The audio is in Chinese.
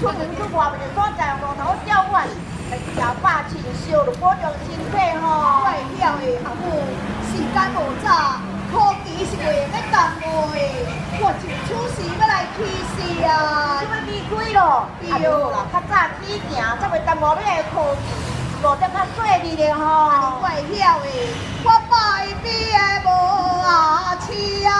出门去外面就所在然后叫阮来食饱清烧，就保重身体吼。会晓的阿母，时间无早，科技是会用耽误的，我就出事要来去世啊！要离开咯，对啊啦，较早起行，才袂耽误你的科技，路点较细腻的吼。